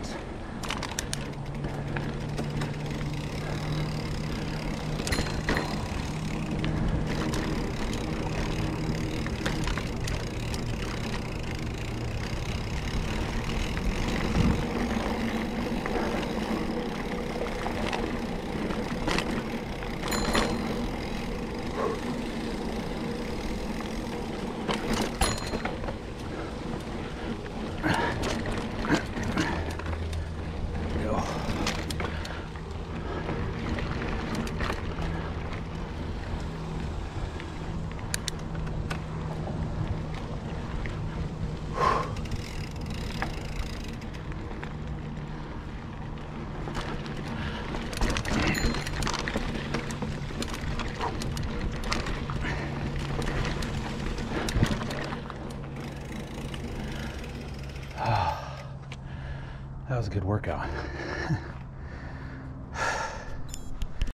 around. That was a good workout.